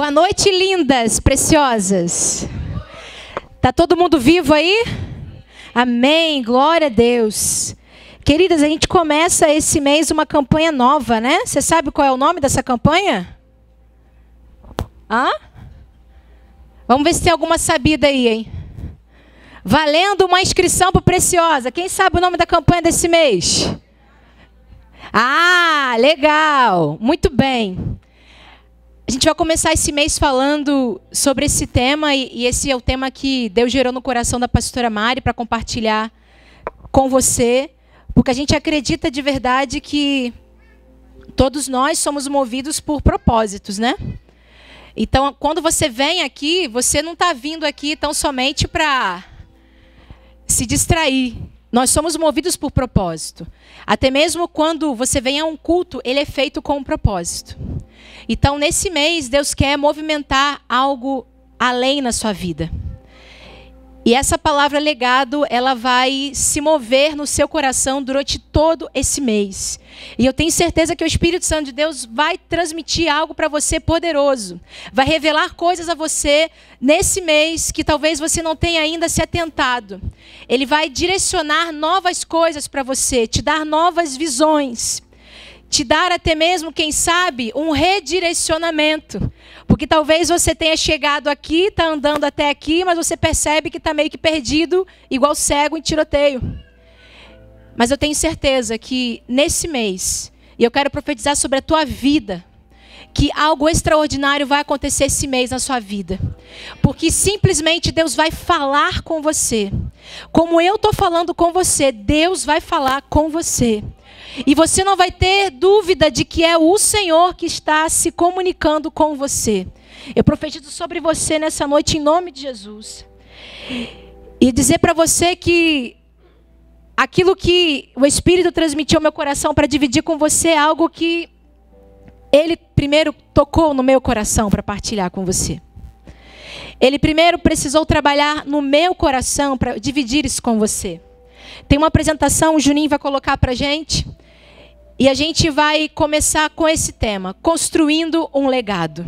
Boa noite, lindas, preciosas. Tá todo mundo vivo aí? Amém. Glória a Deus. Queridas, a gente começa esse mês uma campanha nova, né? Você sabe qual é o nome dessa campanha? Hã? Vamos ver se tem alguma sabida aí, hein? Valendo uma inscrição para Preciosa. Quem sabe o nome da campanha desse mês? Ah, legal. Muito bem. A gente vai começar esse mês falando sobre esse tema, e, esse é o tema que Deus gerou no coração da pastora Mari para compartilhar com você, porque a gente acredita de verdade que todos nós somos movidos por propósitos, né? Então, quando você vem aqui, você não está vindo aqui tão somente para se distrair. Nós somos movidos por propósito. Até mesmo quando você vem a um culto, ele é feito com um propósito. Então, nesse mês, Deus quer movimentar algo além na sua vida. E essa palavra legado, ela vai se mover no seu coração durante todo esse mês. E eu tenho certeza que o Espírito Santo de Deus vai transmitir algo para você poderoso. Vai revelar coisas a você nesse mês que talvez você não tenha ainda se atentado. Ele vai direcionar novas coisas para você, te dar novas visões te dar até mesmo, quem sabe, um redirecionamento. Porque talvez você tenha chegado aqui, está andando até aqui, mas você percebe que está meio que perdido, igual cego em tiroteio. Mas eu tenho certeza que nesse mês, e eu quero profetizar sobre a tua vida, que algo extraordinário vai acontecer esse mês na sua vida. Porque simplesmente Deus vai falar com você. Como eu estou falando com você, Deus vai falar com você. E você não vai ter dúvida de que é o Senhor que está se comunicando com você. Eu profetizo sobre você nessa noite em nome de Jesus. E dizer para você que aquilo que o Espírito transmitiu ao meu coração para dividir com você é algo que ele primeiro tocou no meu coração para partilhar com você. Ele primeiro precisou trabalhar no meu coração para dividir isso com você. Tem uma apresentação, o Juninho vai colocar para gente. E a gente vai começar com esse tema: construindo um legado.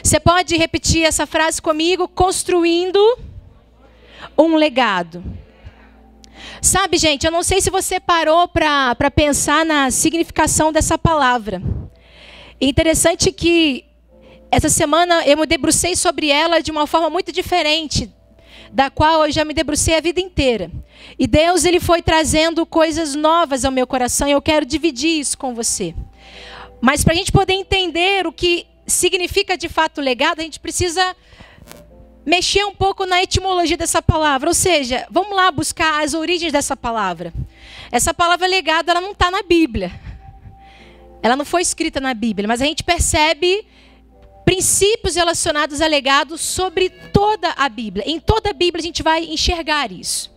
Você pode repetir essa frase comigo? Construindo um legado. Sabe, gente, eu não sei se você parou para pensar na significação dessa palavra. Interessante que essa semana eu me debrucei sobre ela de uma forma muito diferente da qual eu já me debrucei a vida inteira. E Deus ele foi trazendo coisas novas ao meu coração e eu quero dividir isso com você. Mas para a gente poder entender o que significa de fato legado, a gente precisa mexer um pouco na etimologia dessa palavra. Ou seja, vamos lá buscar as origens dessa palavra. Essa palavra legado ela não está na Bíblia. Ela não foi escrita na Bíblia, mas a gente percebe princípios relacionados a legado sobre toda a Bíblia. Em toda a Bíblia a gente vai enxergar isso.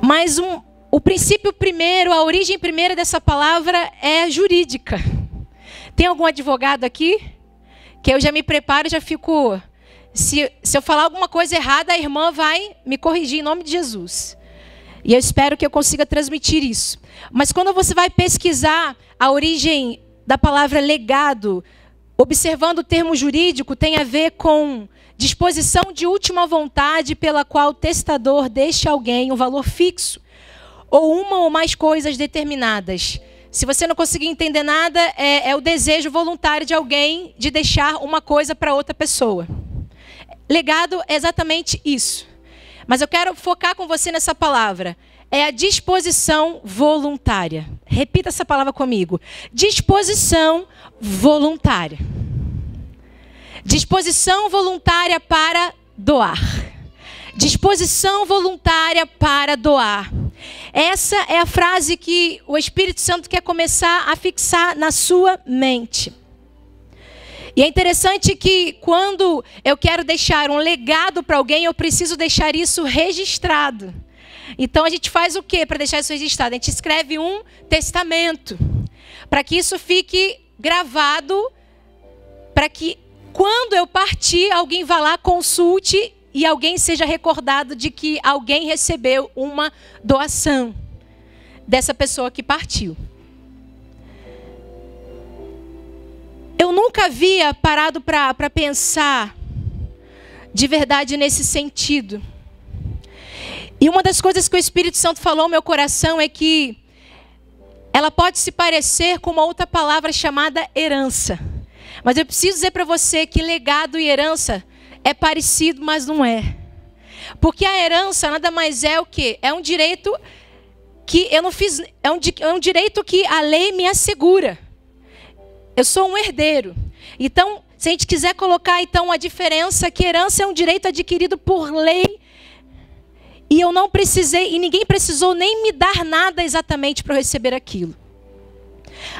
Mas um, o princípio primeiro, a origem primeira dessa palavra é jurídica. Tem algum advogado aqui? Que eu já me preparo já fico. Se, se eu falar alguma coisa errada, a irmã vai me corrigir em nome de Jesus. E eu espero que eu consiga transmitir isso. Mas quando você vai pesquisar a origem da palavra legado, observando o termo jurídico, tem a ver com disposição de última vontade pela qual o testador deixa alguém um valor fixo ou uma ou mais coisas determinadas. Se você não conseguir entender nada, é, é o desejo voluntário de alguém de deixar uma coisa para outra pessoa. Legado é exatamente isso. Mas eu quero focar com você nessa palavra. É a disposição voluntária. Repita essa palavra comigo. Disposição voluntária. Disposição voluntária para doar. Disposição voluntária para doar. Essa é a frase que o Espírito Santo quer começar a fixar na sua mente. E é interessante que quando eu quero deixar um legado para alguém, eu preciso deixar isso registrado. Então a gente faz o que para deixar isso registrado? A gente escreve um testamento. Para que isso fique gravado para que quando eu partir, alguém vá lá, consulte e alguém seja recordado de que alguém recebeu uma doação dessa pessoa que partiu. Eu nunca havia parado para pensar de verdade nesse sentido. E uma das coisas que o Espírito Santo falou no meu coração é que ela pode se parecer com uma outra palavra chamada herança. Mas eu preciso dizer para você que legado e herança é parecido, mas não é. Porque a herança nada mais é o que? É um direito que eu não fiz, é um, é um direito que a lei me assegura. Eu sou um herdeiro. Então, se a gente quiser colocar então a diferença que herança é um direito adquirido por lei e eu não precisei e ninguém precisou nem me dar nada exatamente para receber aquilo.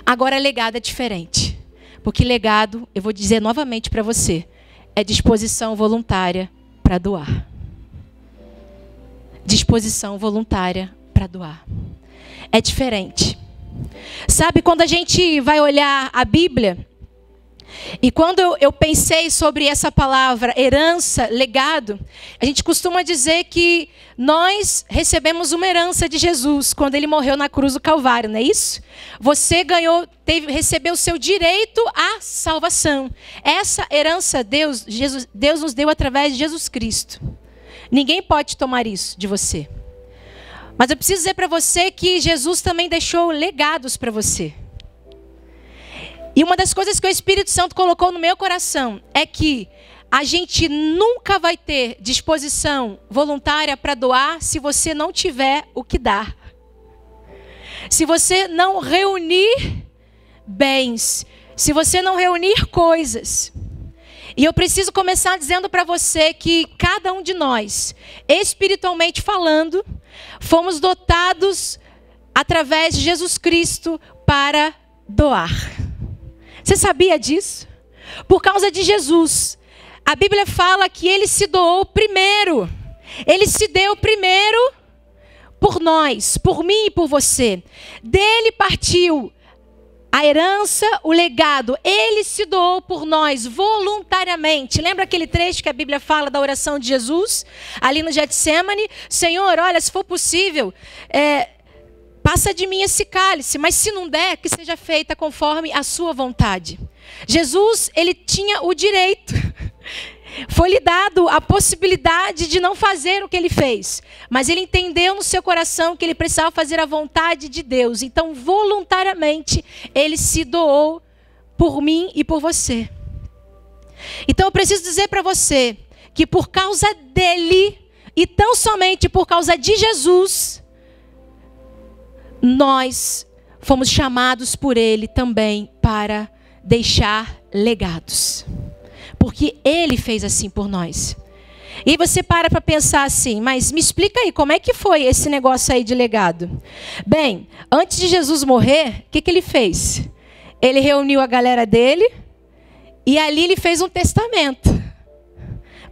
Agora legado é diferente. Porque legado, eu vou dizer novamente para você, é disposição voluntária para doar. Disposição voluntária para doar. É diferente. Sabe, quando a gente vai olhar a Bíblia, e quando eu, eu, pensei sobre essa palavra herança, legado, a gente costuma dizer que nós recebemos uma herança de Jesus quando ele morreu na cruz do Calvário, não é isso? Você ganhou, teve, recebeu o seu direito à salvação. Essa herança Deus, Jesus, Deus nos deu através de Jesus Cristo. Ninguém pode tomar isso de você. Mas eu preciso dizer para você que Jesus também deixou legados para você. E uma das coisas que o Espírito Santo colocou no meu coração é que a gente nunca vai ter disposição voluntária para doar se você não tiver o que dar. Se você não reunir bens, se você não reunir coisas. E eu preciso começar dizendo para você que cada um de nós, espiritualmente falando, fomos dotados através de Jesus Cristo para doar. Você sabia disso? Por causa de Jesus. A Bíblia fala que ele se doou primeiro. Ele se deu primeiro por nós, por mim e por você. Dele partiu a herança, o legado. Ele se doou por nós voluntariamente. Lembra aquele trecho que a Bíblia fala da oração de Jesus? Ali no Getsemane? Senhor, olha, se for possível, é, Passa de mim esse cálice, mas se não der, que seja feita conforme a sua vontade. Jesus, ele tinha o direito. Foi-lhe dado a possibilidade de não fazer o que ele fez, mas ele entendeu no seu coração que ele precisava fazer a vontade de Deus. Então, voluntariamente, ele se doou por mim e por você. Então, eu preciso dizer para você que por causa dele e tão somente por causa de Jesus, nós fomos chamados por Ele também para deixar legados. Porque Ele fez assim por nós. E você para para pensar assim, mas me explica aí, como é que foi esse negócio aí de legado? Bem, antes de Jesus morrer, o que, que ele fez? Ele reuniu a galera dele e ali ele fez um testamento.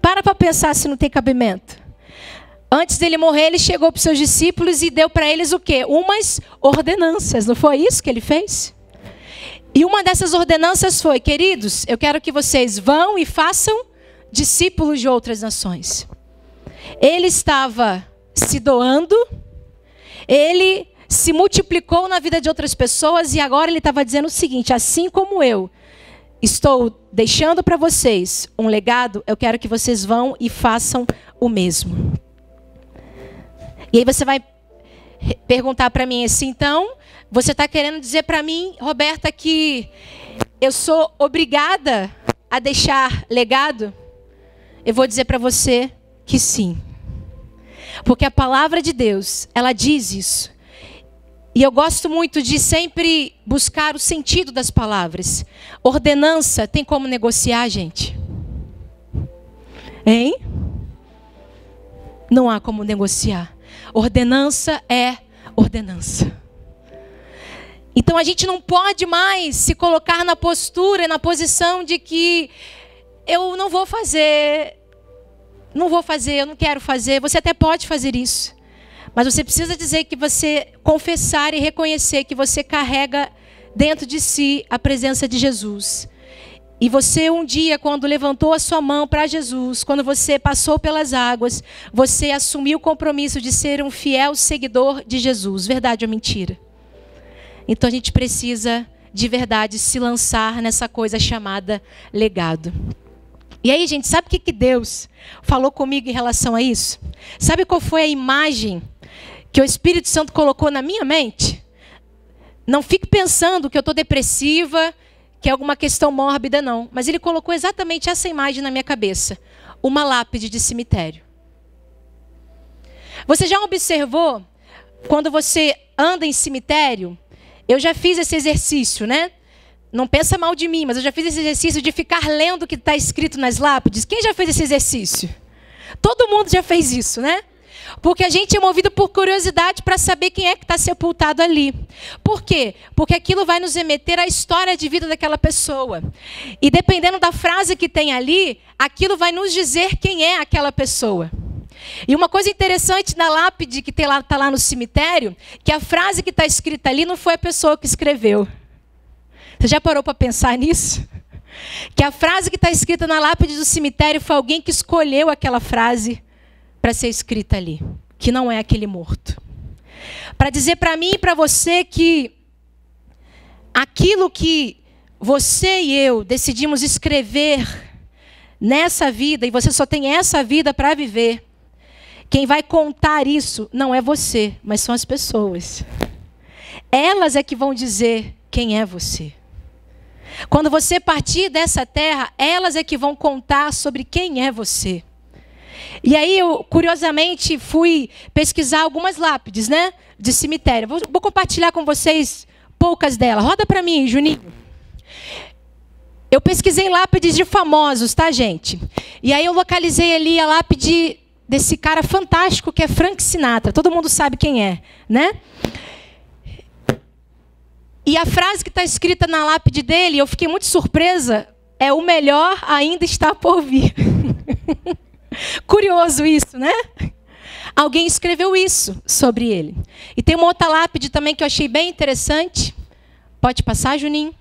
Para para pensar se não tem cabimento. Antes dele morrer, ele chegou para os seus discípulos e deu para eles o quê? Umas ordenanças. Não foi isso que ele fez? E uma dessas ordenanças foi: queridos, eu quero que vocês vão e façam discípulos de outras nações. Ele estava se doando, ele se multiplicou na vida de outras pessoas e agora ele estava dizendo o seguinte: assim como eu estou deixando para vocês um legado, eu quero que vocês vão e façam o mesmo. E aí você vai perguntar para mim assim, então, você está querendo dizer para mim, Roberta, que eu sou obrigada a deixar legado? Eu vou dizer para você que sim. Porque a palavra de Deus, ela diz isso. E eu gosto muito de sempre buscar o sentido das palavras. Ordenança tem como negociar, gente? Hein? Não há como negociar. Ordenança é ordenança. Então a gente não pode mais se colocar na postura, na posição de que eu não vou fazer, não vou fazer, eu não quero fazer. Você até pode fazer isso. Mas você precisa dizer que você confessar e reconhecer que você carrega dentro de si a presença de Jesus. E você um dia, quando levantou a sua mão para Jesus, quando você passou pelas águas, você assumiu o compromisso de ser um fiel seguidor de Jesus. Verdade ou mentira? Então a gente precisa de verdade se lançar nessa coisa chamada legado. E aí, gente, sabe o que, Deus falou comigo em relação a isso? Sabe qual foi a imagem que o Espírito Santo colocou na minha mente? Não fique pensando que eu estou depressiva, que é alguma questão mórbida, não. Mas ele colocou exatamente essa imagem na minha cabeça: uma lápide de cemitério. Você já observou quando você anda em cemitério? Eu já fiz esse exercício, né? Não pensa mal de mim, mas eu já fiz esse exercício de ficar lendo o que está escrito nas lápides. Quem já fez esse exercício? Todo mundo já fez isso, né? Porque a gente é movido por curiosidade para saber quem é que está sepultado ali. Por quê? Porque aquilo vai nos remeter à história de vida daquela pessoa. E dependendo da frase que tem ali, aquilo vai nos dizer quem é aquela pessoa. E uma coisa interessante na lápide que está lá, tá lá no cemitério, que a frase que está escrita ali não foi a pessoa que escreveu. Você já parou para pensar nisso? Que a frase que está escrita na lápide do cemitério foi alguém que escolheu aquela frase para ser escrita ali, que não é aquele morto. Para dizer para mim e para você que aquilo que você e eu decidimos escrever nessa vida, e você só tem essa vida para viver, quem vai contar isso não é você, mas são as pessoas. Elas é que vão dizer quem é você. Quando você partir dessa terra, elas é que vão contar sobre quem é você. E aí eu, curiosamente, fui pesquisar algumas lápides, né? De cemitério. Vou, vou compartilhar com vocês poucas delas. Roda para mim, Juninho. Eu pesquisei lápides de famosos, tá, gente? E aí eu localizei ali a lápide desse cara fantástico que é Frank Sinatra. Todo mundo sabe quem é, né? E a frase que está escrita na lápide dele, eu fiquei muito surpresa, é o melhor ainda está por vir. Curioso isso, né? Alguém escreveu isso sobre ele. E tem uma outra lápide também que eu achei bem interessante. Pode passar, Juninho?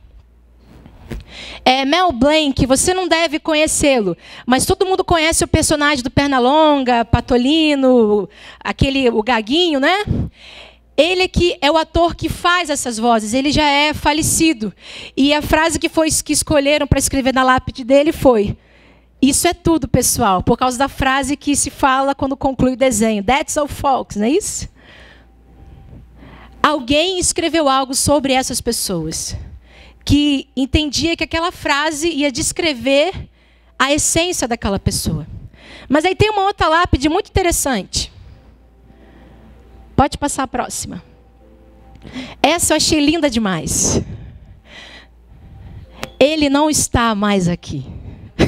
É Mel Blanc, você não deve conhecê-lo, mas todo mundo conhece o personagem do Pernalonga, Patolino, aquele o Gaguinho, né? Ele é que é o ator que faz essas vozes, ele já é falecido. E a frase que foi que escolheram para escrever na lápide dele foi: Isso é tudo, pessoal, por causa da frase que se fala quando conclui o desenho. That's all folks, não é isso? Alguém escreveu algo sobre essas pessoas que entendia que aquela frase ia descrever a essência daquela pessoa. Mas aí tem uma outra lápide muito interessante. Pode passar a próxima. Essa eu achei linda demais. Ele não está mais aqui.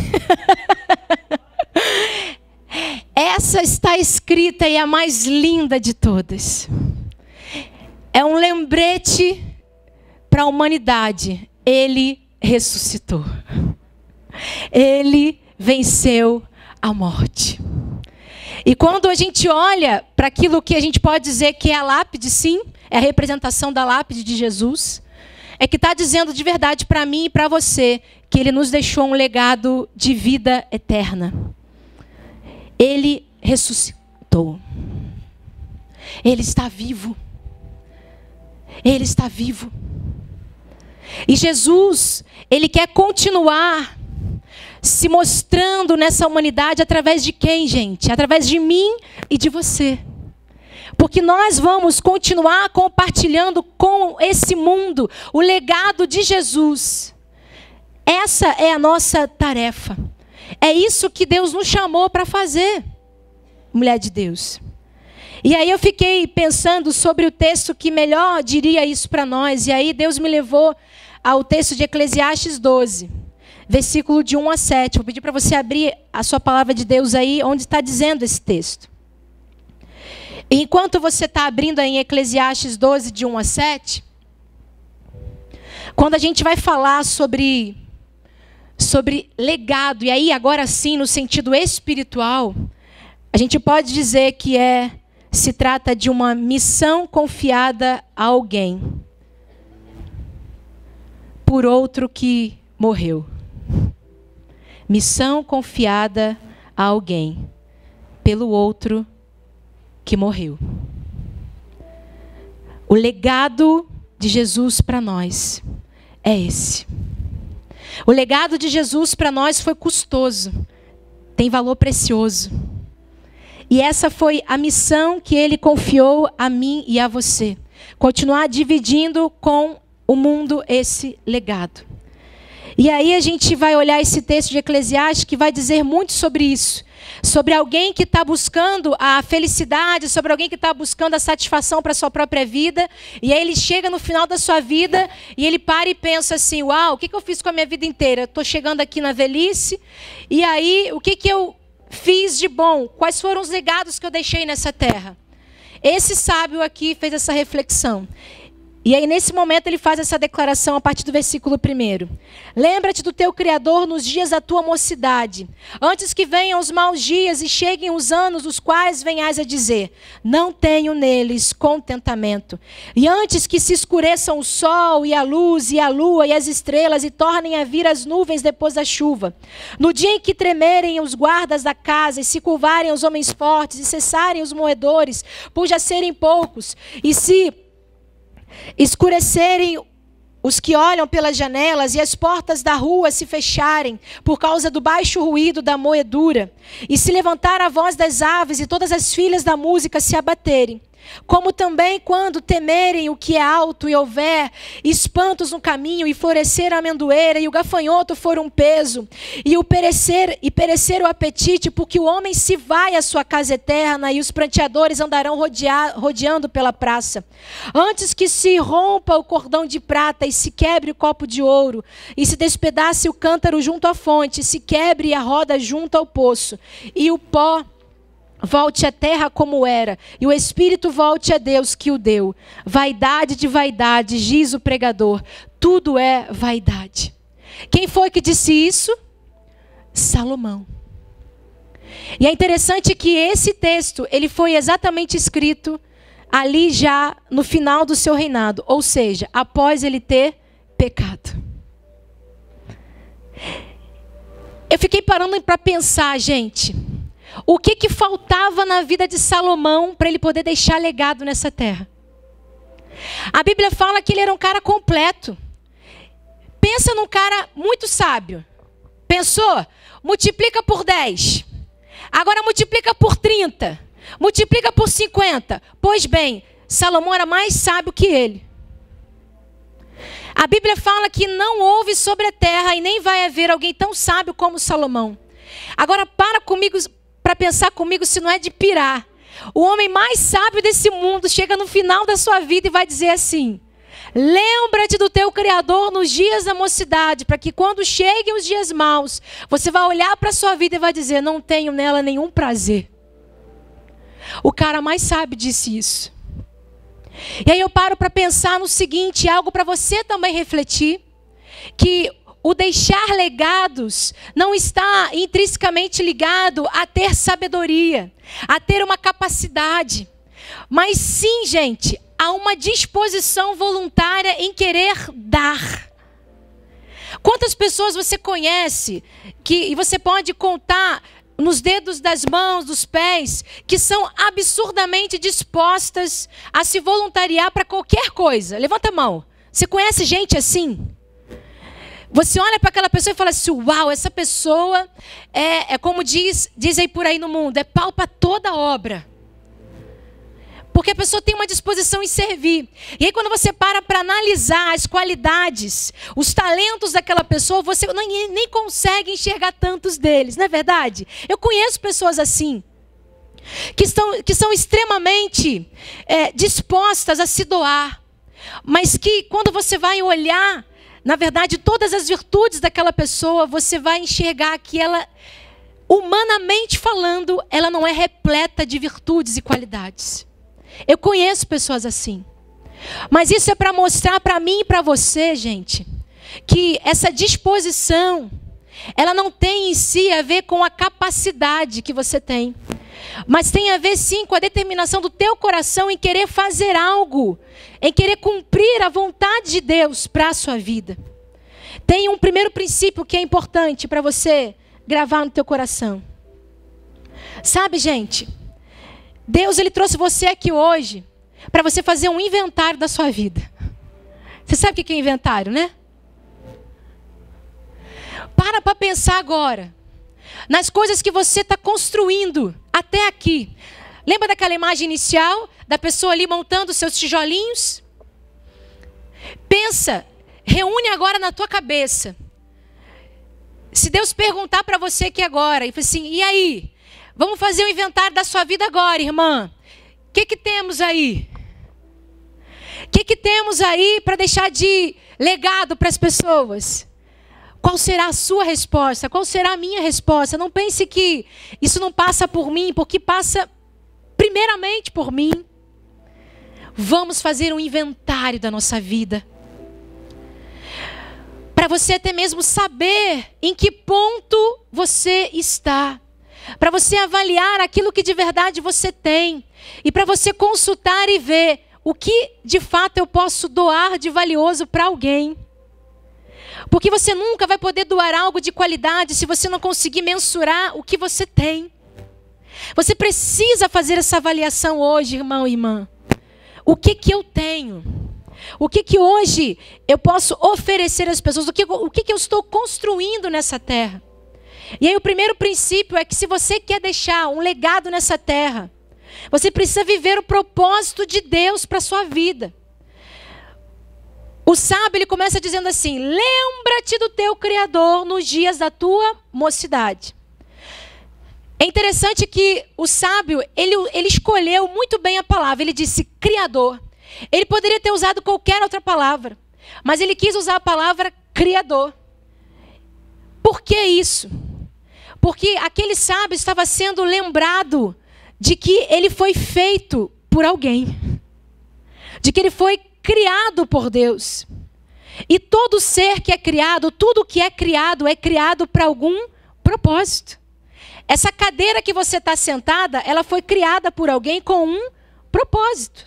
Essa está escrita e é a mais linda de todas. É um lembrete para a humanidade. Ele ressuscitou. Ele venceu a morte. E quando a gente olha para aquilo que a gente pode dizer que é a lápide, sim, é a representação da lápide de Jesus, é que está dizendo de verdade para mim e para você que ele nos deixou um legado de vida eterna. Ele ressuscitou. Ele está vivo. Ele está vivo. E Jesus, ele quer continuar se mostrando nessa humanidade através de quem, gente? Através de mim e de você. Porque nós vamos continuar compartilhando com esse mundo o legado de Jesus. Essa é a nossa tarefa. É isso que Deus nos chamou para fazer, mulher de Deus. E aí eu fiquei pensando sobre o texto que melhor diria isso para nós. E aí Deus me levou ao texto de Eclesiastes 12 versículo de 1 a 7. Vou pedir para você abrir a sua palavra de Deus aí, onde está dizendo esse texto. Enquanto você está abrindo em Eclesiastes 12, de 1 a 7, quando a gente vai falar sobre, sobre legado, e aí agora sim, no sentido espiritual, a gente pode dizer que é se trata de uma missão confiada a alguém por outro que morreu. Missão confiada a alguém pelo outro que morreu. O legado de Jesus para nós é esse. O legado de Jesus para nós foi custoso, tem valor precioso. E essa foi a missão que ele confiou a mim e a você. Continuar dividindo com o mundo esse legado. E aí a gente vai olhar esse texto de Eclesiastes que vai dizer muito sobre isso. Sobre alguém que está buscando a felicidade, sobre alguém que está buscando a satisfação para a sua própria vida. E aí ele chega no final da sua vida e ele para e pensa assim: Uau, o que, que eu fiz com a minha vida inteira? Estou chegando aqui na velhice. E aí, o que, que eu fiz de bom? Quais foram os legados que eu deixei nessa terra? Esse sábio aqui fez essa reflexão. E aí, nesse momento, ele faz essa declaração a partir do versículo 1. Lembra-te do teu Criador nos dias da tua mocidade, antes que venham os maus dias e cheguem os anos, os quais venhais a dizer: Não tenho neles contentamento. E antes que se escureçam o sol e a luz e a lua e as estrelas e tornem a vir as nuvens depois da chuva. No dia em que tremerem os guardas da casa e se curvarem os homens fortes e cessarem os moedores, por já serem poucos, e se escurecerem os que olham pelas janelas e as portas da rua se fecharem por causa do baixo ruído da moedura, e se levantar a voz das aves e todas as filhas da música se abaterem, como também quando temerem o que é alto e houver espantos no caminho e florescer a amendoeira e o gafanhoto for um peso e o perecer e perecer o apetite porque o homem se vai à sua casa eterna e os pranteadores andarão rodeando pela praça. Antes que se rompa o cordão de prata e se quebre o copo de ouro e se despedace o cântaro junto à fonte se quebre a roda junto ao poço e o pó volte à terra como era, e o espírito volte a Deus que o deu. Vaidade de vaidade, diz o pregador, tudo é vaidade. Quem foi que disse isso? Salomão. E é interessante que esse texto, ele foi exatamente escrito ali já no final do seu reinado, ou seja, após ele ter pecado. Eu fiquei parando para pensar, gente, o que, que faltava na vida de Salomão para ele poder deixar legado nessa terra? A Bíblia fala que ele era um cara completo. Pensa num cara muito sábio. Pensou? Multiplica por 10. Agora multiplica por 30. Multiplica por 50. Pois bem, Salomão era mais sábio que ele. A Bíblia fala que não houve sobre a terra e nem vai haver alguém tão sábio como Salomão. Agora para comigo, para pensar comigo se não é de pirar. O homem mais sábio desse mundo chega no final da sua vida e vai dizer assim: Lembra-te do teu Criador nos dias da mocidade, para que quando cheguem os dias maus, você vai olhar para a sua vida e vai dizer: Não tenho nela nenhum prazer. O cara mais sábio disse isso. E aí eu paro para pensar no seguinte, algo para você também refletir, que o deixar legados não está intrinsecamente ligado a ter sabedoria, a ter uma capacidade, mas sim, gente, a uma disposição voluntária em querer dar. Quantas pessoas você conhece que e você pode contar nos dedos das mãos, dos pés, que são absurdamente dispostas a se voluntariar para qualquer coisa? Levanta a mão. Você conhece gente assim? Você olha para aquela pessoa e fala assim: Uau, essa pessoa é, é como diz, diz aí por aí no mundo, é pau para toda obra. Porque a pessoa tem uma disposição em servir. E aí, quando você para para analisar as qualidades, os talentos daquela pessoa, você nem, nem consegue enxergar tantos deles, não é verdade? Eu conheço pessoas assim, que, estão, que são extremamente é, dispostas a se doar, mas que, quando você vai olhar na verdade, todas as virtudes daquela pessoa, você vai enxergar que ela, humanamente falando, ela não é repleta de virtudes e qualidades. Eu conheço pessoas assim. Mas isso é para mostrar para mim e para você, gente, que essa disposição, ela não tem em si a ver com a capacidade que você tem. Mas tem a ver sim com a determinação do teu coração em querer fazer algo, em querer cumprir a vontade de Deus para a sua vida. Tem um primeiro princípio que é importante para você gravar no teu coração. Sabe, gente? Deus ele trouxe você aqui hoje para você fazer um inventário da sua vida. Você sabe o que é inventário, né? Para para pensar agora nas coisas que você está construindo até aqui. Lembra daquela imagem inicial da pessoa ali montando seus tijolinhos? Pensa, reúne agora na tua cabeça. Se Deus perguntar para você aqui agora, e assim, e aí? Vamos fazer o um inventário da sua vida agora, irmã. O que, que temos aí? O que, que temos aí para deixar de legado para as pessoas? Qual será a sua resposta? Qual será a minha resposta? Não pense que isso não passa por mim, porque passa primeiramente por mim. Vamos fazer um inventário da nossa vida. Para você até mesmo saber em que ponto você está. Para você avaliar aquilo que de verdade você tem. E para você consultar e ver o que de fato eu posso doar de valioso para alguém. Porque você nunca vai poder doar algo de qualidade se você não conseguir mensurar o que você tem. Você precisa fazer essa avaliação hoje, irmão e irmã. O que que eu tenho? O que que hoje eu posso oferecer às pessoas? O que, o que que eu estou construindo nessa terra? E aí o primeiro princípio é que se você quer deixar um legado nessa terra, você precisa viver o propósito de Deus para sua vida. O sábio ele começa dizendo assim: Lembra-te do teu Criador nos dias da tua mocidade. É interessante que o sábio ele, ele escolheu muito bem a palavra. Ele disse Criador. Ele poderia ter usado qualquer outra palavra, mas ele quis usar a palavra Criador. Por que isso? Porque aquele sábio estava sendo lembrado de que ele foi feito por alguém, de que ele foi criado por Deus. E todo ser que é criado, tudo que é criado, é criado para algum propósito. Essa cadeira que você está sentada, ela foi criada por alguém com um propósito.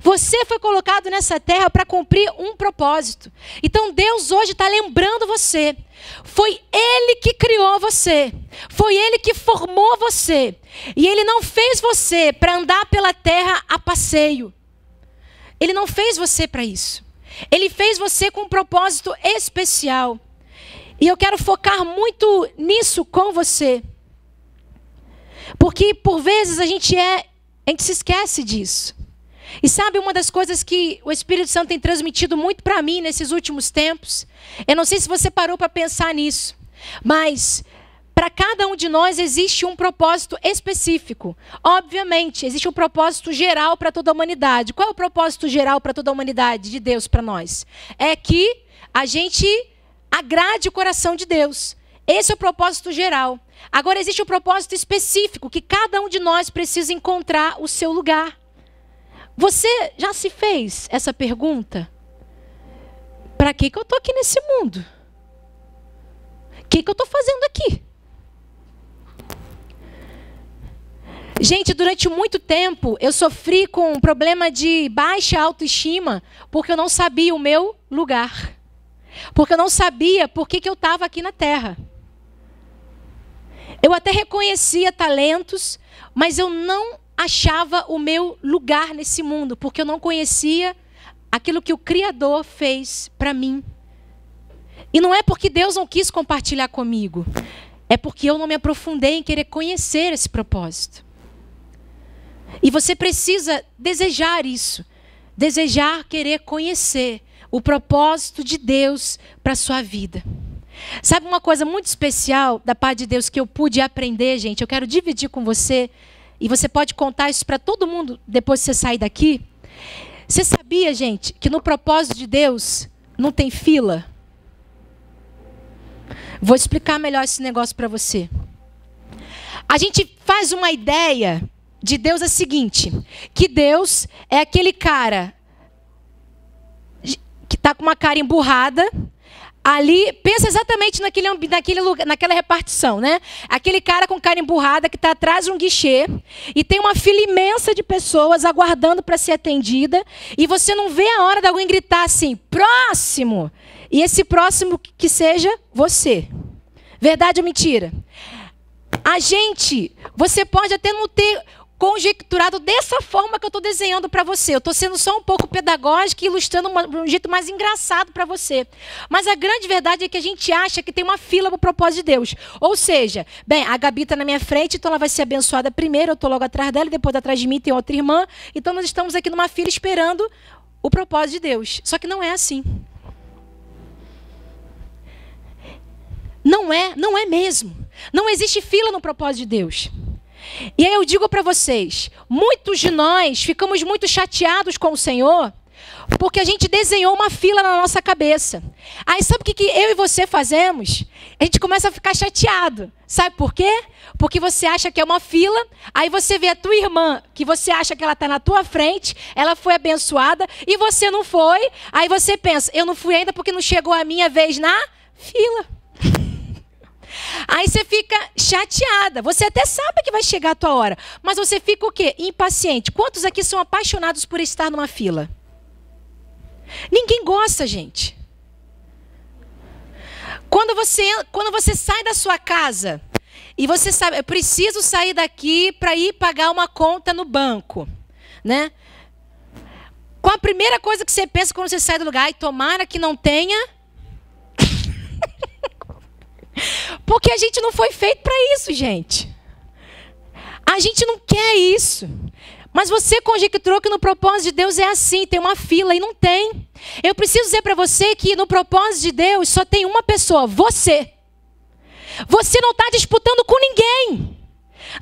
Você foi colocado nessa terra para cumprir um propósito. Então Deus hoje está lembrando você. Foi Ele que criou você. Foi Ele que formou você. E Ele não fez você para andar pela terra a passeio. Ele não fez você para isso. Ele fez você com um propósito especial. E eu quero focar muito nisso com você. Porque por vezes a gente é, a gente se esquece disso. E sabe uma das coisas que o Espírito Santo tem transmitido muito para mim nesses últimos tempos? Eu não sei se você parou para pensar nisso, mas para cada um de nós existe um propósito específico. Obviamente, existe um propósito geral para toda a humanidade. Qual é o propósito geral para toda a humanidade de Deus para nós? É que a gente agrade o coração de Deus. Esse é o propósito geral. Agora existe um propósito específico que cada um de nós precisa encontrar o seu lugar. Você já se fez essa pergunta? Para que, que eu estou aqui nesse mundo? O que, que eu estou fazendo aqui? Gente, durante muito tempo eu sofri com um problema de baixa autoestima porque eu não sabia o meu lugar. Porque eu não sabia por que, que eu estava aqui na Terra. Eu até reconhecia talentos, mas eu não achava o meu lugar nesse mundo, porque eu não conhecia aquilo que o Criador fez para mim. E não é porque Deus não quis compartilhar comigo, é porque eu não me aprofundei em querer conhecer esse propósito. E você precisa desejar isso. Desejar querer conhecer o propósito de Deus para sua vida. Sabe uma coisa muito especial da parte de Deus que eu pude aprender, gente? Eu quero dividir com você. E você pode contar isso para todo mundo depois que você sair daqui. Você sabia, gente, que no propósito de Deus não tem fila? Vou explicar melhor esse negócio para você. A gente faz uma ideia de Deus a seguinte: que Deus é aquele cara que está com uma cara emburrada. Ali, pensa exatamente naquele, naquele lugar, naquela repartição, né? Aquele cara com cara emburrada que está atrás de um guichê e tem uma fila imensa de pessoas aguardando para ser atendida e você não vê a hora de alguém gritar assim, próximo! E esse próximo que seja você. Verdade ou mentira? A gente, você pode até não ter conjecturado dessa forma que eu estou desenhando para você. Eu estou sendo só um pouco pedagógica e ilustrando uma, um jeito mais engraçado para você. Mas a grande verdade é que a gente acha que tem uma fila para propósito de Deus. Ou seja, bem, a Gabi está na minha frente, então ela vai ser abençoada primeiro, eu estou logo atrás dela, e depois atrás de mim tem outra irmã. Então nós estamos aqui numa fila esperando o propósito de Deus. Só que não é assim. Não é, não é mesmo. Não existe fila no propósito de Deus. E aí eu digo para vocês, muitos de nós ficamos muito chateados com o Senhor porque a gente desenhou uma fila na nossa cabeça. Aí sabe o que, que eu e você fazemos? A gente começa a ficar chateado. Sabe por quê? Porque você acha que é uma fila, aí você vê a tua irmã, que você acha que ela está na tua frente, ela foi abençoada e você não foi. Aí você pensa, eu não fui ainda porque não chegou a minha vez na fila. Aí você fica chateada. Você até sabe que vai chegar a tua hora, mas você fica o quê? Impaciente. Quantos aqui são apaixonados por estar numa fila? Ninguém gosta, gente. Quando você, quando você sai da sua casa e você sabe, eu preciso sair daqui para ir pagar uma conta no banco, né? Qual a primeira coisa que você pensa quando você sai do lugar? E tomara que não tenha porque a gente não foi feito para isso, gente. A gente não quer isso. Mas você conjecturou que no propósito de Deus é assim, tem uma fila e não tem. Eu preciso dizer para você que no propósito de Deus só tem uma pessoa, você. Você não está disputando com ninguém.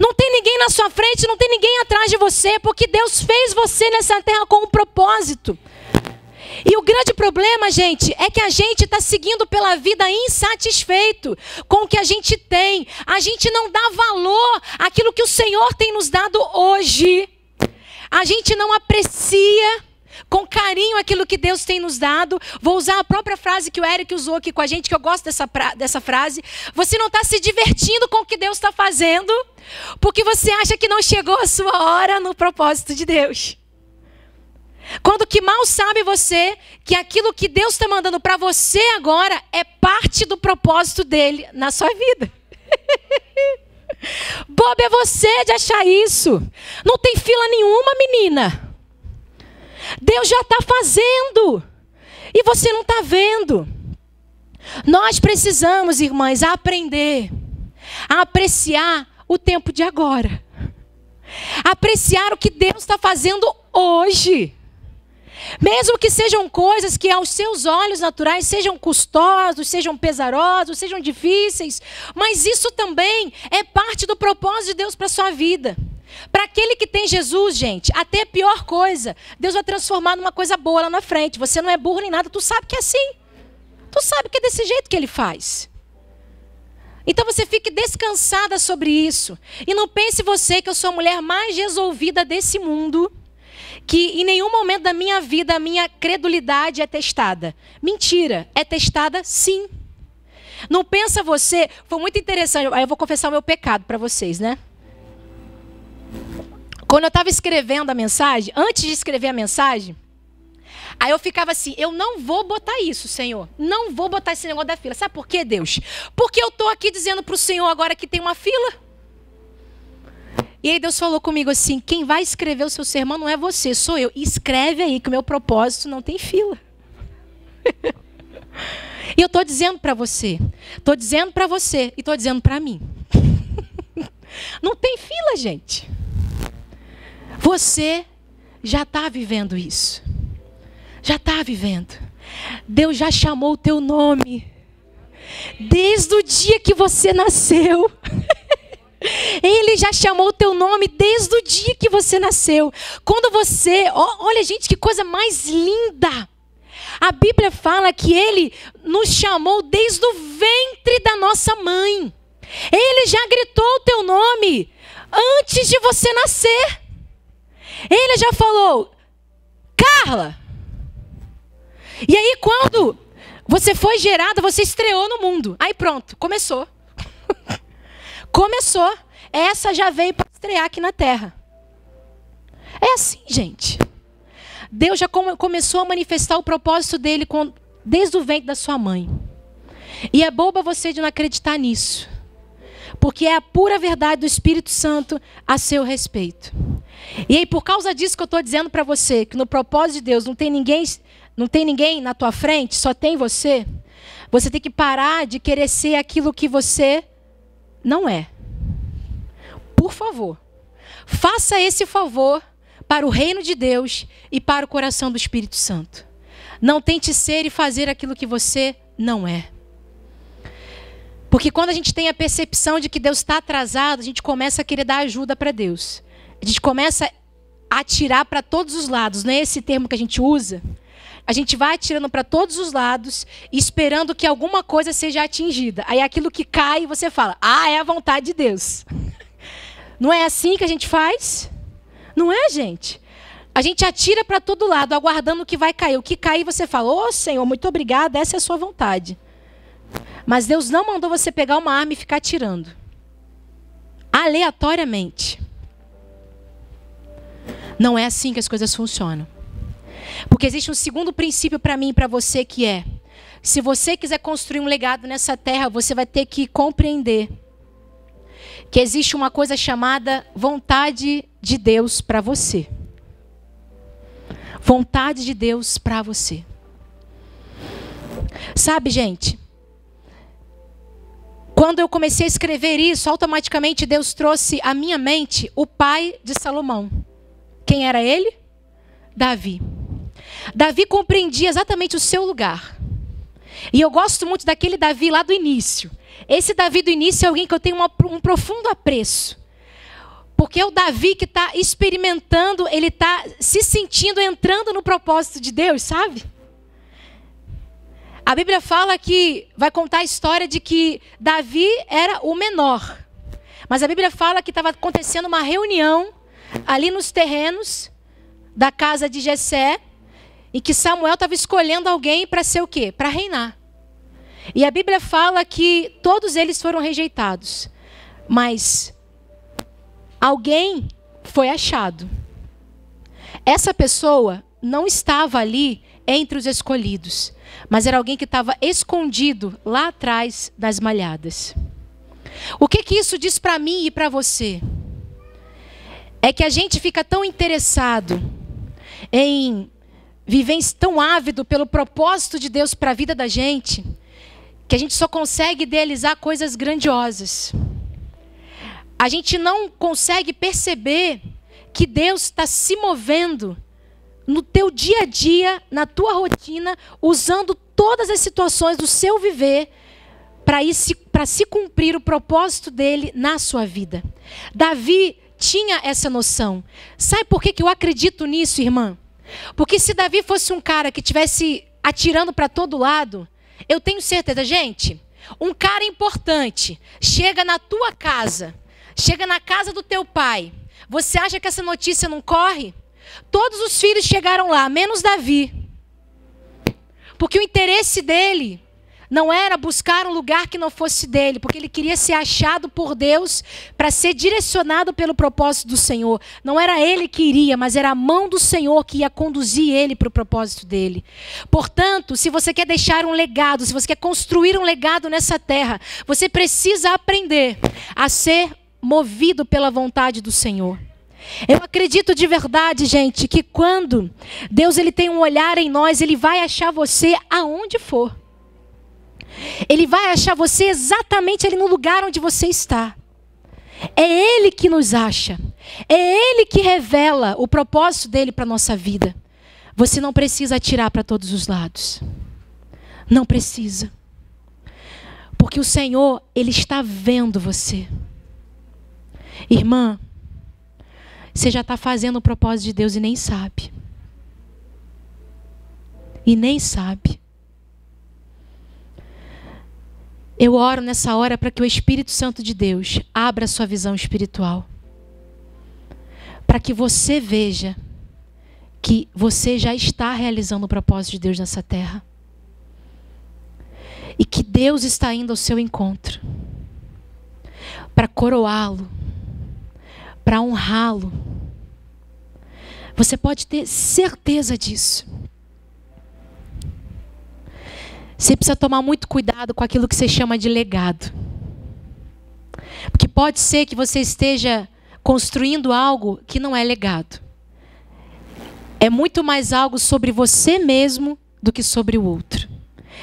Não tem ninguém na sua frente, não tem ninguém atrás de você, porque Deus fez você nessa terra com um propósito. E o grande problema, gente, é que a gente está seguindo pela vida insatisfeito com o que a gente tem. A gente não dá valor àquilo que o Senhor tem nos dado hoje. A gente não aprecia com carinho aquilo que Deus tem nos dado. Vou usar a própria frase que o Eric usou aqui com a gente, que eu gosto dessa, dessa frase. Você não está se divertindo com o que Deus está fazendo, porque você acha que não chegou a sua hora no propósito de Deus. Quando que mal sabe você que aquilo que Deus está mandando para você agora é parte do propósito dele na sua vida. Bob é você de achar isso. Não tem fila nenhuma, menina. Deus já está fazendo. E você não está vendo. Nós precisamos, irmãs, aprender a apreciar o tempo de agora. Apreciar o que Deus está fazendo hoje. Mesmo que sejam coisas que aos seus olhos naturais sejam custosos, sejam pesarosos, sejam difíceis, mas isso também é parte do propósito de Deus para a sua vida. Para aquele que tem Jesus, gente, até a pior coisa, Deus vai transformar numa coisa boa lá na frente. Você não é burro nem nada, tu sabe que é assim. Tu sabe que é desse jeito que ele faz. Então você fique descansada sobre isso. E não pense você que eu sou a mulher mais resolvida desse mundo que em nenhum momento da minha vida a minha credulidade é testada. Mentira, é testada sim. Não pensa você, foi muito interessante, aí eu vou confessar o meu pecado para vocês, né? Quando eu estava escrevendo a mensagem, antes de escrever a mensagem, aí eu ficava assim, eu não vou botar isso, Senhor. Não vou botar esse negócio da fila. Sabe por quê, Deus? Porque eu estou aqui dizendo para o Senhor agora que tem uma fila. E aí Deus falou comigo assim: quem vai escrever o seu sermão não é você, sou eu. Escreve aí que o meu propósito não tem fila. e eu estou dizendo para você, estou dizendo para você e estou dizendo para mim. não tem fila, gente. Você já está vivendo isso. Já está vivendo. Deus já chamou o teu nome. Desde o dia que você nasceu. Ele já chamou o teu nome desde o dia que você nasceu. Quando você, olha gente, que coisa mais linda. A Bíblia fala que ele nos chamou desde o ventre da nossa mãe. Ele já gritou o teu nome antes de você nascer. Ele já falou: "Carla". E aí quando você foi gerada, você estreou no mundo. Aí pronto, começou. Começou. Essa já veio para estrear aqui na terra. É assim, gente. Deus já come, começou a manifestar o propósito dele com, desde o ventre da sua mãe. E é boba você de não acreditar nisso. porque é a pura verdade do Espírito Santo a seu respeito. E aí, por causa disso que eu estou dizendo para você, que no propósito de Deus não tem ninguém, não tem ninguém na tua frente, só tem você. Você tem que parar de querer ser aquilo que você não é. Por favor, faça esse favor para o reino de Deus e para o coração do Espírito Santo. Não tente ser e fazer aquilo que você não é. Porque quando a gente tem a percepção de que Deus está atrasado, a gente começa a querer dar ajuda para Deus. A gente começa a atirar para todos os lados, não é esse termo que a gente usa? A gente vai atirando para todos os lados, esperando que alguma coisa seja atingida. Aí aquilo que cai, você fala: "Ah, é a vontade de Deus". Não é assim que a gente faz? Não é, gente? A gente atira para todo lado, aguardando o que vai cair. O que cair, você fala: "Ô, oh, Senhor, muito obrigada, essa é a sua vontade". Mas Deus não mandou você pegar uma arma e ficar atirando. Aleatoriamente. Não é assim que as coisas funcionam. Porque existe um segundo princípio para mim e para você que é: se você quiser construir um legado nessa terra, você vai ter que compreender que existe uma coisa chamada vontade de Deus para você. Vontade de Deus para você. Sabe, gente? Quando eu comecei a escrever isso, automaticamente Deus trouxe à minha mente o pai de Salomão. Quem era ele? Davi. Davi compreendia exatamente o seu lugar. E eu gosto muito daquele Davi lá do início. Esse Davi do início é alguém que eu tenho uma, um profundo apreço. Porque é o Davi que está experimentando, ele está se sentindo entrando no propósito de Deus, sabe? A Bíblia fala que vai contar a história de que Davi era o menor. Mas a Bíblia fala que estava acontecendo uma reunião ali nos terrenos da casa de Jessé, e que Samuel estava escolhendo alguém para ser o quê? Para reinar. E a Bíblia fala que todos eles foram rejeitados. Mas alguém foi achado. Essa pessoa não estava ali entre os escolhidos, mas era alguém que estava escondido lá atrás das malhadas. O que que isso diz para mim e para você? É que a gente fica tão interessado em viver tão ávido pelo propósito de Deus para a vida da gente, que a gente só consegue idealizar coisas grandiosas. A gente não consegue perceber que Deus está se movendo no teu dia a dia, na tua rotina, usando todas as situações do seu viver para se, se cumprir o propósito dele na sua vida. Davi tinha essa noção. Sabe por que, que eu acredito nisso, irmã? Porque se Davi fosse um cara que tivesse atirando para todo lado, eu tenho certeza, gente, um cara importante chega na tua casa, chega na casa do teu pai. Você acha que essa notícia não corre? Todos os filhos chegaram lá, menos Davi. Porque o interesse dele não era buscar um lugar que não fosse dele, porque ele queria ser achado por Deus para ser direcionado pelo propósito do Senhor. Não era ele que iria, mas era a mão do Senhor que ia conduzir ele para o propósito dele. Portanto, se você quer deixar um legado, se você quer construir um legado nessa terra, você precisa aprender a ser movido pela vontade do Senhor. Eu acredito de verdade, gente, que quando Deus ele tem um olhar em nós, ele vai achar você aonde for. Ele vai achar você exatamente ali no lugar onde você está. É Ele que nos acha. É Ele que revela o propósito dele para a nossa vida. Você não precisa atirar para todos os lados. Não precisa. Porque o Senhor, Ele está vendo você. Irmã, você já está fazendo o propósito de Deus e nem sabe. E nem sabe. Eu oro nessa hora para que o Espírito Santo de Deus abra sua visão espiritual. Para que você veja que você já está realizando o propósito de Deus nessa terra. E que Deus está indo ao seu encontro para coroá-lo, para honrá-lo. Você pode ter certeza disso. Você precisa tomar muito cuidado com aquilo que você chama de legado. Porque pode ser que você esteja construindo algo que não é legado. É muito mais algo sobre você mesmo do que sobre o outro.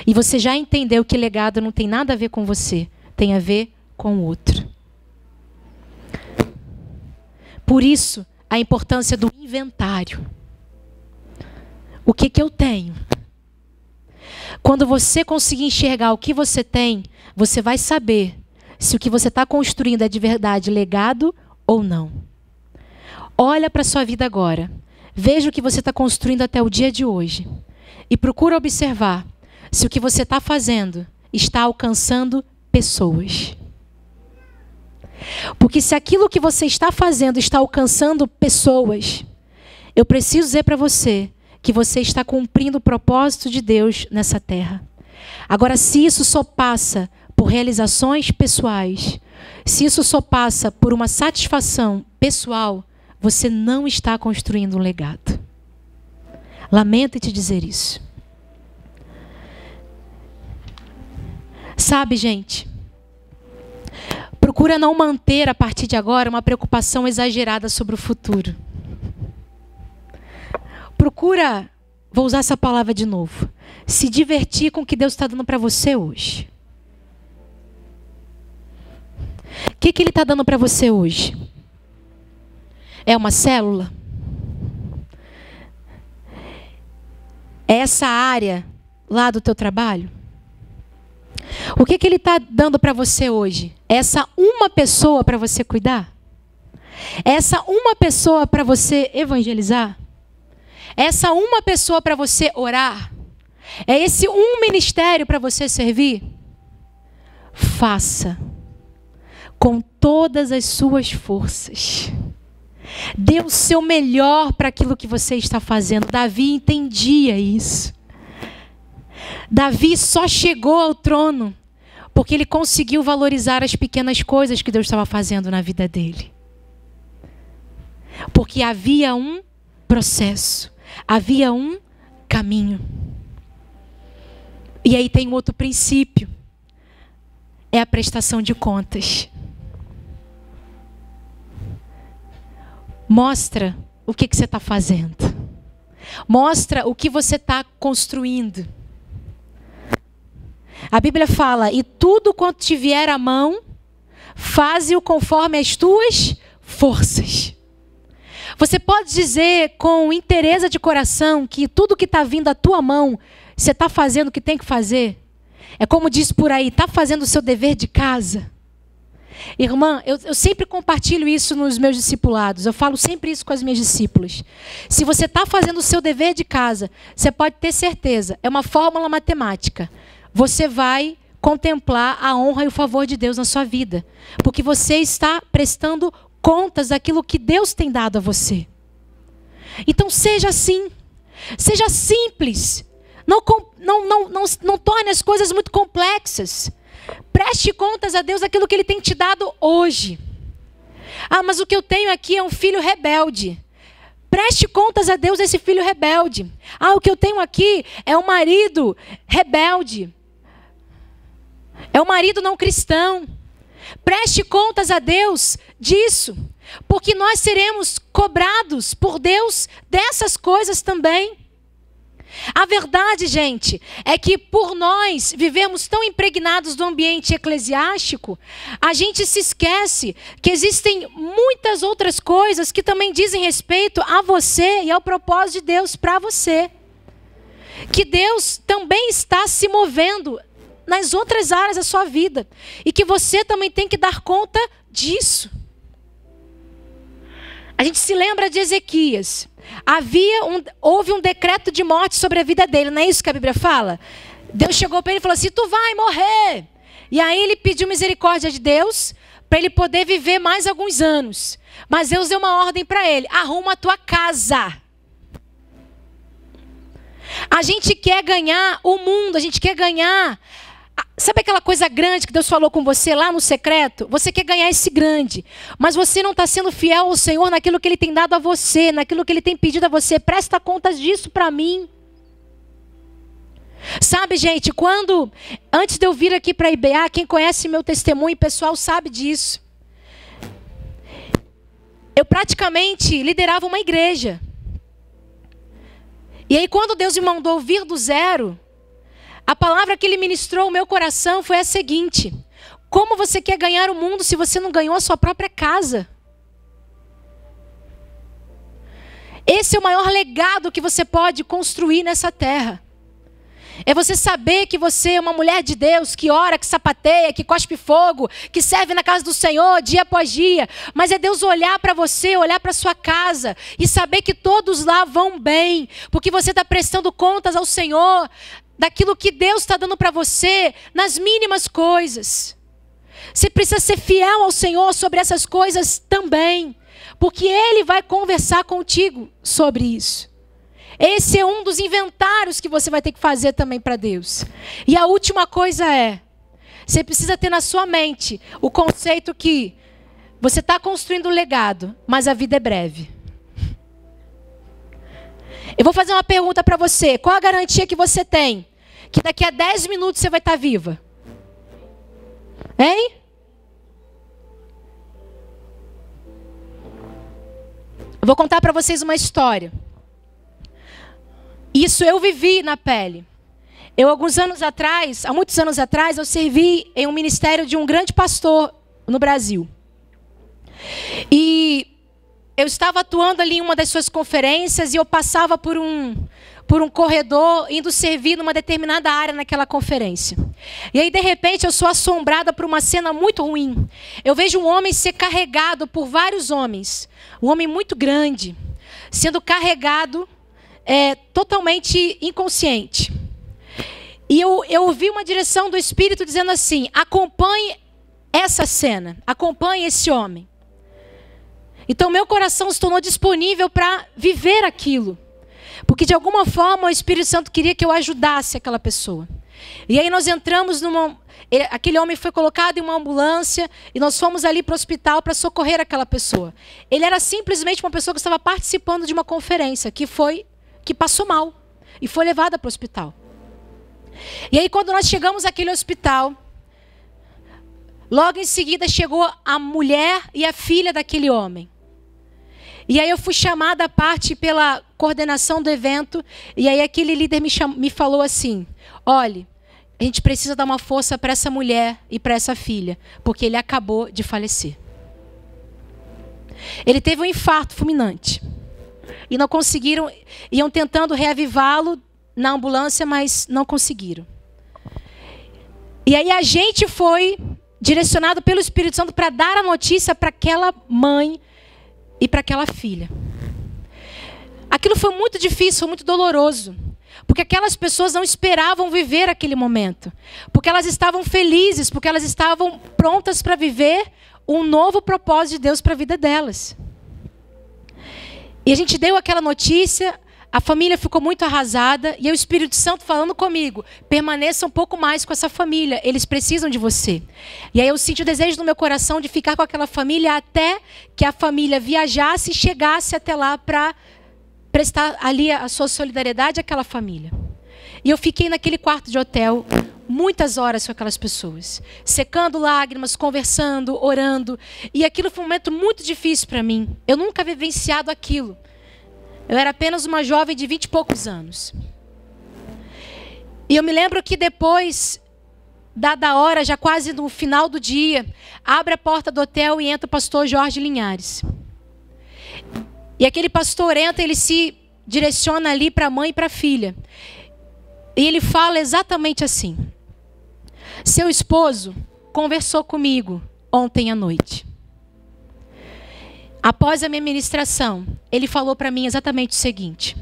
E você já entendeu que legado não tem nada a ver com você, tem a ver com o outro. Por isso, a importância do inventário. O que, que eu tenho? Quando você conseguir enxergar o que você tem, você vai saber se o que você está construindo é de verdade legado ou não. Olha para a sua vida agora. Veja o que você está construindo até o dia de hoje. E procura observar se o que você está fazendo está alcançando pessoas. Porque se aquilo que você está fazendo está alcançando pessoas, eu preciso dizer para você que você está cumprindo o propósito de Deus nessa terra. Agora, se isso só passa por realizações pessoais, se isso só passa por uma satisfação pessoal, você não está construindo um legado. Lamento te dizer isso. Sabe, gente, procura não manter a partir de agora uma preocupação exagerada sobre o futuro. Procura, vou usar essa palavra de novo, se divertir com o que Deus está dando para você hoje. O que, que Ele está dando para você hoje? É uma célula? É essa área lá do teu trabalho? O que, que Ele está dando para você hoje? É essa uma pessoa para você cuidar? É essa uma pessoa para você evangelizar? Essa uma pessoa para você orar? É esse um ministério para você servir? Faça com todas as suas forças. Dê o seu melhor para aquilo que você está fazendo. Davi entendia isso. Davi só chegou ao trono porque ele conseguiu valorizar as pequenas coisas que Deus estava fazendo na vida dele. Porque havia um processo. Havia um caminho. E aí tem um outro princípio. É a prestação de contas. Mostra o que, que você está fazendo. Mostra o que você está construindo. A Bíblia fala: e tudo quanto te vier à mão, faze-o conforme as tuas forças. Você pode dizer com interesse de coração que tudo que está vindo à tua mão, você está fazendo o que tem que fazer? É como diz por aí, está fazendo o seu dever de casa? Irmã, eu, eu, sempre compartilho isso nos meus discipulados. Eu falo sempre isso com as minhas discípulas. Se você está fazendo o seu dever de casa, você pode ter certeza, é uma fórmula matemática. Você vai contemplar a honra e o favor de Deus na sua vida. Porque você está prestando contas daquilo que Deus tem dado a você. Então seja assim. Seja simples. Não, não, não, não, não torne as coisas muito complexas. Preste contas a Deus daquilo que Ele tem te dado hoje. Ah, mas o que eu tenho aqui é um filho rebelde. Preste contas a Deus desse filho rebelde. Ah, o que eu tenho aqui é um marido rebelde. É um marido não cristão. Preste contas a Deus disso, porque nós seremos cobrados por Deus dessas coisas também. A verdade, gente, é que por nós vivemos tão impregnados do ambiente eclesiástico, a gente se esquece que existem muitas outras coisas que também dizem respeito a você e ao propósito de Deus para você. Que Deus também está se movendo nas outras áreas da sua vida. E que você também tem que dar conta disso. A gente se lembra de Ezequias. Havia um, houve um decreto de morte sobre a vida dele, não é isso que a Bíblia fala? Deus chegou para ele e falou assim: Tu vai morrer. E aí ele pediu misericórdia de Deus para ele poder viver mais alguns anos. Mas Deus deu uma ordem para ele: arruma a tua casa. A gente quer ganhar o mundo, a gente quer ganhar Sabe aquela coisa grande que Deus falou com você lá no secreto? Você quer ganhar esse grande, mas você não está sendo fiel ao Senhor naquilo que Ele tem dado a você, naquilo que Ele tem pedido a você. Presta contas disso para mim. Sabe, gente, quando antes de eu vir aqui para IBA, quem conhece meu testemunho pessoal sabe disso. Eu praticamente liderava uma igreja. E aí, quando Deus me mandou vir do zero, a palavra que Ele ministrou ao meu coração foi a seguinte: Como você quer ganhar o mundo se você não ganhou a sua própria casa? Esse é o maior legado que você pode construir nessa terra. É você saber que você é uma mulher de Deus, que ora, que sapateia, que cospe fogo, que serve na casa do Senhor dia após dia. Mas é Deus olhar para você, olhar para sua casa e saber que todos lá vão bem, porque você está prestando contas ao Senhor daquilo que Deus está dando para você nas mínimas coisas. Você precisa ser fiel ao Senhor sobre essas coisas também, porque Ele vai conversar contigo sobre isso. Esse é um dos inventários que você vai ter que fazer também para Deus. E a última coisa é: você precisa ter na sua mente o conceito que você está construindo um legado, mas a vida é breve. Eu vou fazer uma pergunta para você: qual a garantia que você tem que daqui a 10 minutos você vai estar tá viva? Hein? Eu vou contar para vocês uma história. Isso eu vivi na pele. Eu, alguns anos atrás, há muitos anos atrás, eu servi em um ministério de um grande pastor no Brasil. E eu estava atuando ali em uma das suas conferências e eu passava por um, por um corredor indo servir numa determinada área naquela conferência. E aí, de repente, eu sou assombrada por uma cena muito ruim. Eu vejo um homem ser carregado por vários homens, um homem muito grande, sendo carregado é, totalmente inconsciente. E eu, eu ouvi uma direção do Espírito dizendo assim: acompanhe essa cena, acompanhe esse homem. Então, meu coração se tornou disponível para viver aquilo. Porque de alguma forma o Espírito Santo queria que eu ajudasse aquela pessoa. E aí nós entramos numa. Aquele homem foi colocado em uma ambulância e nós fomos ali para o hospital para socorrer aquela pessoa. Ele era simplesmente uma pessoa que estava participando de uma conferência, que foi que passou mal e foi levada para o hospital. E aí, quando nós chegamos àquele hospital, logo em seguida chegou a mulher e a filha daquele homem. E aí eu fui chamada à parte pela coordenação do evento, e aí aquele líder me, me falou assim: olhe, a gente precisa dar uma força para essa mulher e para essa filha, porque ele acabou de falecer. Ele teve um infarto fulminante e não conseguiram, iam tentando reavivá-lo na ambulância, mas não conseguiram. E aí a gente foi direcionado pelo Espírito Santo para dar a notícia para aquela mãe e para aquela filha. Aquilo foi muito difícil, foi muito doloroso. Porque aquelas pessoas não esperavam viver aquele momento. Porque elas estavam felizes, porque elas estavam prontas para viver um novo propósito de Deus para a vida delas. E a gente deu aquela notícia, a família ficou muito arrasada e o Espírito Santo falando comigo: permaneça um pouco mais com essa família, eles precisam de você. E aí eu senti o desejo no meu coração de ficar com aquela família até que a família viajasse e chegasse até lá para prestar ali a sua solidariedade àquela família. E eu fiquei naquele quarto de hotel muitas horas com aquelas pessoas, secando lágrimas, conversando, orando. E aquilo foi um momento muito difícil para mim. Eu nunca vivenciado aquilo. Eu era apenas uma jovem de vinte e poucos anos. E eu me lembro que depois, dada a hora, já quase no final do dia, abre a porta do hotel e entra o pastor Jorge Linhares. E aquele pastor entra, ele se direciona ali para a mãe e para a filha. E ele fala exatamente assim: seu esposo conversou comigo ontem à noite. Após a minha ministração, ele falou para mim exatamente o seguinte: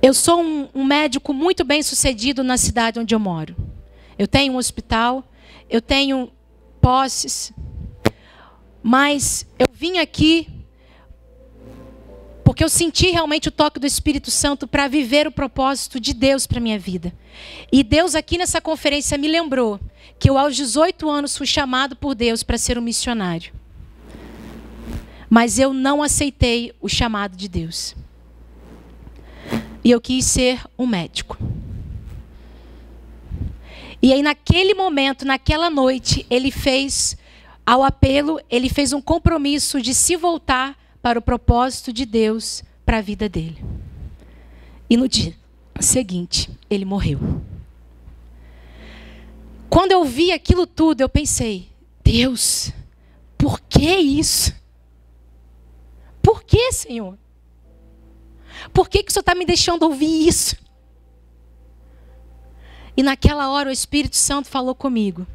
Eu sou um, um, médico muito bem sucedido na cidade onde eu moro. Eu tenho um hospital, eu tenho posses, mas eu vim aqui porque eu senti realmente o toque do Espírito Santo para viver o propósito de Deus para minha vida. E Deus aqui nessa conferência me lembrou que eu aos 18 anos fui chamado por Deus para ser um missionário. Mas eu não aceitei o chamado de Deus. E eu quis ser um médico. E aí, naquele momento, naquela noite, ele fez, ao apelo, ele fez um compromisso de se voltar para o propósito de Deus para a vida dele. E no dia seguinte, ele morreu. Quando eu vi aquilo tudo, eu pensei: Deus, por que isso? Por que, Senhor? Por que, que o Senhor está me deixando ouvir isso? E naquela hora o Espírito Santo falou comigo: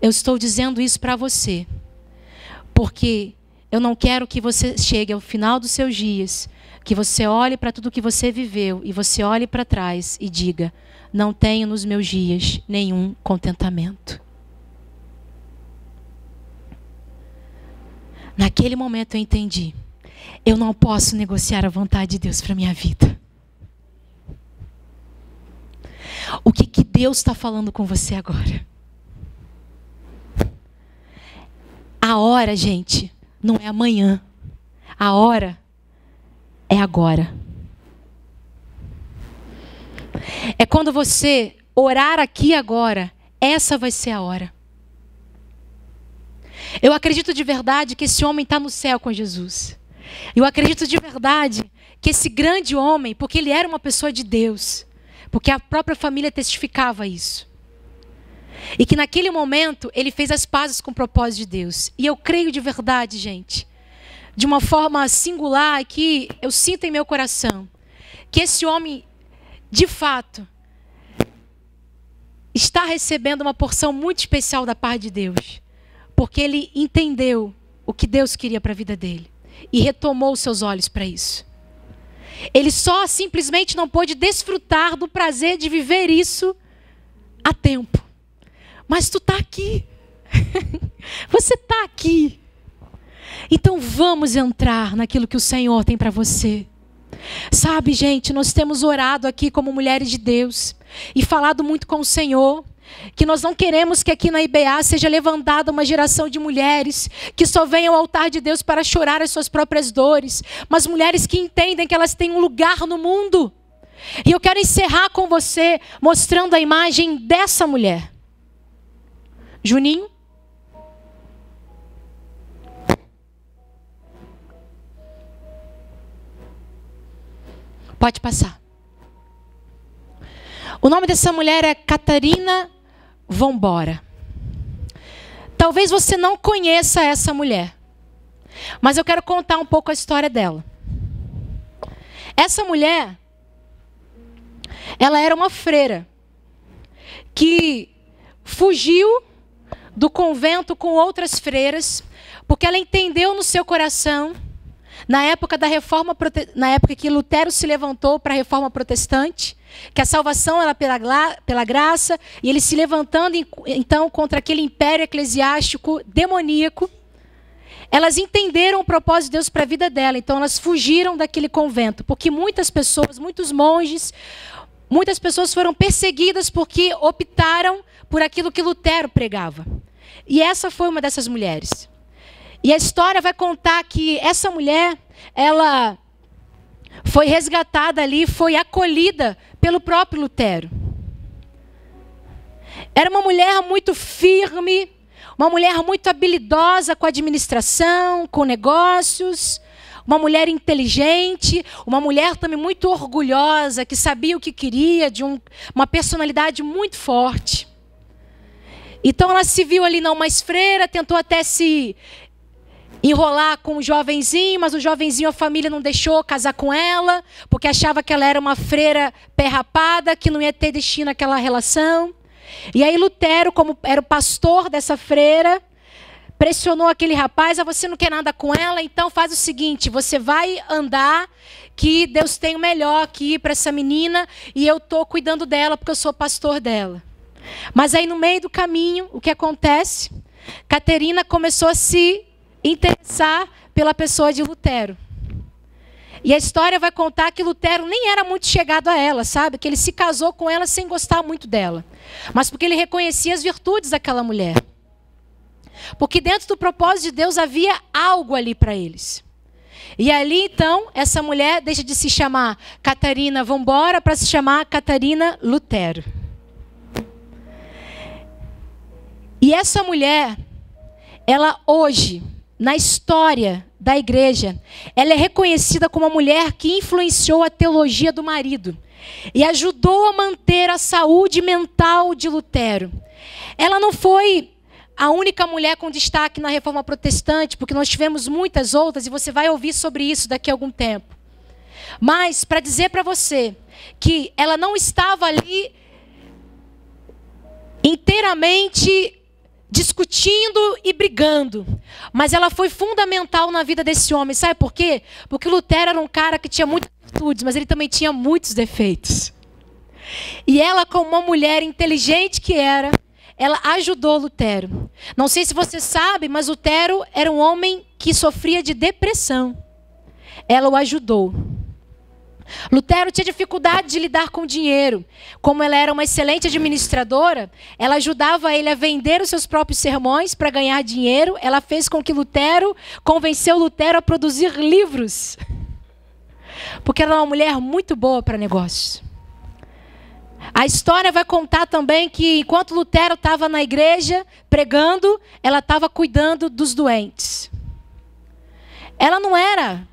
Eu estou dizendo isso para você, porque eu não quero que você chegue ao final dos seus dias, que você olhe para tudo que você viveu e você olhe para trás e diga: Não tenho nos meus dias nenhum contentamento. Naquele momento eu entendi. Eu não posso negociar a vontade de Deus para minha vida. O que, que Deus está falando com você agora? A hora, gente, não é amanhã. A hora é agora. É quando você orar aqui agora, essa vai ser a hora. Eu acredito de verdade que esse homem está no céu com Jesus. Eu acredito de verdade que esse grande homem, porque ele era uma pessoa de Deus, porque a própria família testificava isso. E que naquele momento ele fez as pazes com o propósito de Deus. E eu creio de verdade, gente, de uma forma singular que eu sinto em meu coração, que esse homem, de fato, está recebendo uma porção muito especial da parte de Deus, porque ele entendeu o que Deus queria para a vida dele e retomou seus olhos para isso. Ele só simplesmente não pôde desfrutar do prazer de viver isso a tempo. Mas tu está aqui. você está aqui. Então vamos entrar naquilo que o Senhor tem para você. Sabe, gente, nós temos orado aqui como mulheres de Deus e falado muito com o Senhor que nós não queremos que aqui na IBA seja levantada uma geração de mulheres que só venham ao altar de Deus para chorar as suas próprias dores, mas mulheres que entendem que elas têm um lugar no mundo. E eu quero encerrar com você mostrando a imagem dessa mulher. Juninho. Pode passar. O nome dessa mulher é Catarina Vambora. Talvez você não conheça essa mulher, mas eu quero contar um pouco a história dela. Essa mulher, ela era uma freira que fugiu do convento com outras freiras, porque ela entendeu no seu coração, na época da reforma, na época que Lutero se levantou para a reforma protestante, que a salvação era pela, pela graça, e ele se levantando então contra aquele império eclesiástico demoníaco. Elas entenderam o propósito de Deus para a vida dela, então elas fugiram daquele convento, porque muitas pessoas, muitos monges, muitas pessoas foram perseguidas porque optaram por aquilo que Lutero pregava. E essa foi uma dessas mulheres. E a história vai contar que essa mulher, ela foi resgatada ali, foi acolhida pelo próprio Lutero. Era uma mulher muito firme, uma mulher muito habilidosa com administração, com negócios, uma mulher inteligente, uma mulher também muito orgulhosa, que sabia o que queria, de um, uma personalidade muito forte. Então ela se viu ali não mais freira, tentou até se enrolar com o jovenzinho, mas o jovenzinho a família não deixou casar com ela, porque achava que ela era uma freira perrapada, que não ia ter destino aquela relação. E aí Lutero, como era o pastor dessa freira, pressionou aquele rapaz, ah, você não quer nada com ela, então faz o seguinte, você vai andar que Deus tem o melhor aqui para essa menina e eu estou cuidando dela porque eu sou pastor dela. Mas aí no meio do caminho, o que acontece? Caterina começou a se interessar pela pessoa de Lutero. E a história vai contar que Lutero nem era muito chegado a ela, sabe? Que ele se casou com ela sem gostar muito dela. Mas porque ele reconhecia as virtudes daquela mulher. Porque dentro do propósito de Deus havia algo ali para eles. E ali então, essa mulher deixa de se chamar Catarina Vambora para se chamar Catarina Lutero. E essa mulher, ela hoje, na história da igreja, ela é reconhecida como a mulher que influenciou a teologia do marido e ajudou a manter a saúde mental de Lutero. Ela não foi a única mulher com destaque na reforma protestante, porque nós tivemos muitas outras e você vai ouvir sobre isso daqui a algum tempo. Mas para dizer para você que ela não estava ali inteiramente discutindo e brigando. Mas ela foi fundamental na vida desse homem. Sabe por quê? Porque Lutero era um cara que tinha muitas virtudes, mas ele também tinha muitos defeitos. E ela, como uma mulher inteligente que era, ela ajudou Lutero. Não sei se você sabe, mas Lutero era um homem que sofria de depressão. Ela o ajudou. Lutero tinha dificuldade de lidar com dinheiro. Como ela era uma excelente administradora, ela ajudava ele a vender os seus próprios sermões para ganhar dinheiro. Ela fez com que Lutero convenceu Lutero a produzir livros. Porque ela era uma mulher muito boa para negócios. A história vai contar também que enquanto Lutero estava na igreja pregando, ela estava cuidando dos doentes. Ela não era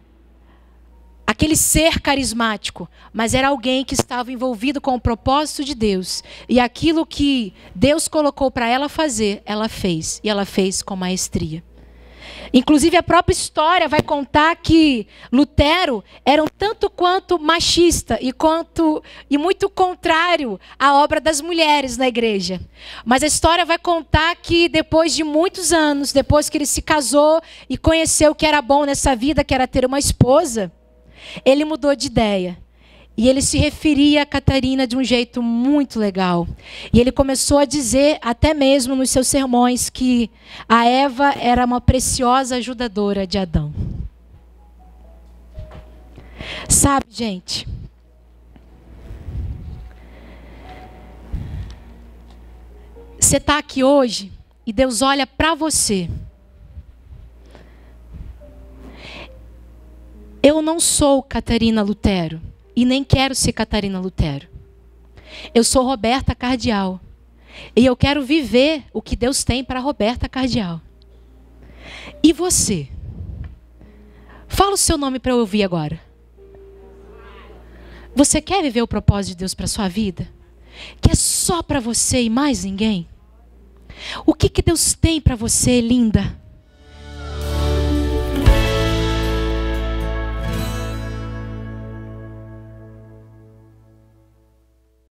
aquele ser carismático, mas era alguém que estava envolvido com o propósito de Deus. E aquilo que Deus colocou para ela fazer, ela fez. E ela fez com maestria. Inclusive, a própria história vai contar que Lutero era um tanto quanto machista e, quanto, e muito contrário à obra das mulheres na igreja. Mas a história vai contar que depois de muitos anos, depois que ele se casou e conheceu o que era bom nessa vida, que era ter uma esposa, ele mudou de ideia. E ele se referia a Catarina de um jeito muito legal. E ele começou a dizer, até mesmo nos seus sermões, que a Eva era uma preciosa ajudadora de Adão. Sabe, gente? Você está aqui hoje e Deus olha para você. Eu não sou Catarina Lutero e nem quero ser Catarina Lutero. Eu sou Roberta Cardial. E eu quero viver o que Deus tem para Roberta Cardial. E você? Fala o seu nome para eu ouvir agora. Você quer viver o propósito de Deus para sua vida? Que é só para você e mais ninguém? O que, que Deus tem para você, linda?